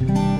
you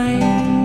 mind.